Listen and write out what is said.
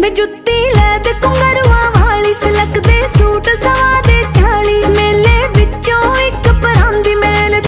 ਵੇ ਜੁੱਤੀ ਲੈ ਦੇ ਕੁੰਗਰ